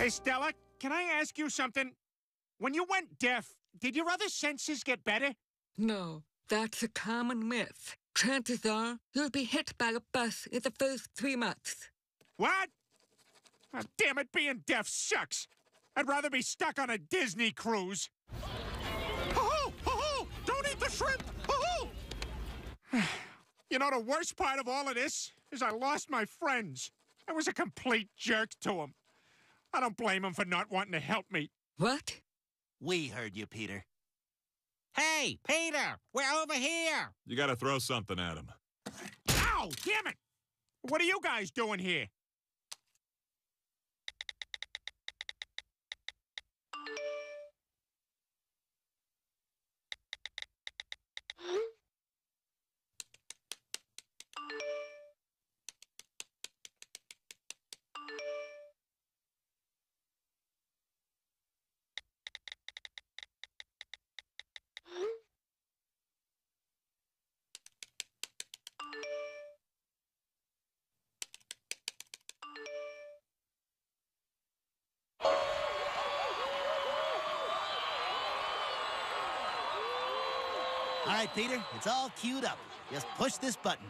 Hey, Stella, can I ask you something? When you went deaf, did your other senses get better? No, that's a common myth. Chances are you'll be hit by a bus in the first three months. What? Oh, damn it, being deaf sucks. I'd rather be stuck on a Disney cruise. Oh, oh, don't eat the shrimp. Oh. you know, the worst part of all of this is I lost my friends. I was a complete jerk to them. I don't blame him for not wanting to help me. What? We heard you, Peter. Hey, Peter, we're over here. You gotta throw something at him. Ow, damn it! What are you guys doing here? All right, Peter, it's all queued up. Just push this button.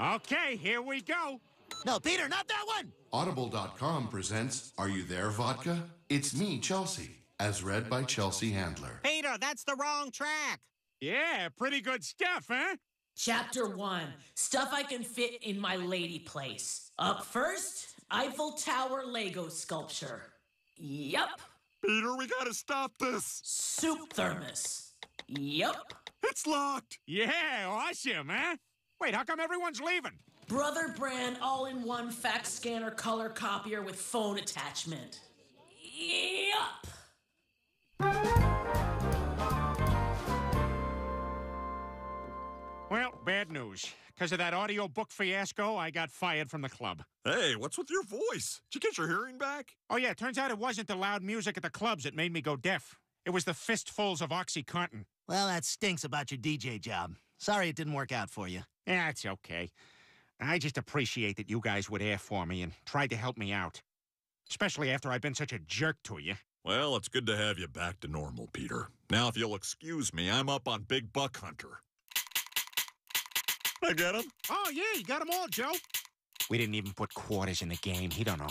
Okay, here we go. No, Peter, not that one! Audible.com presents Are You There, Vodka? It's me, Chelsea, as read by Chelsea Handler. Peter, that's the wrong track. Yeah, pretty good stuff, huh? Chapter 1 Stuff I can fit in my lady place. Up first, Eiffel Tower Lego sculpture. Yup. Peter, we gotta stop this. Soup thermos. Yup. It's locked. Yeah, awesome, huh? Wait, how come everyone's leaving? Brother brand all in one fax scanner color copier with phone attachment. Yep. Well, bad news. Because of that audiobook fiasco, I got fired from the club. Hey, what's with your voice? Did you get your hearing back? Oh, yeah, turns out it wasn't the loud music at the clubs that made me go deaf. It was the fistfuls of Oxycontin. Well, that stinks about your DJ job. Sorry it didn't work out for you. Yeah, it's okay. I just appreciate that you guys would air for me and tried to help me out. Especially after I've been such a jerk to you. Well, it's good to have you back to normal, Peter. Now, if you'll excuse me, I'm up on Big Buck Hunter. I get him? Oh, yeah, you got him all, Joe. We didn't even put quarters in the game. He don't know.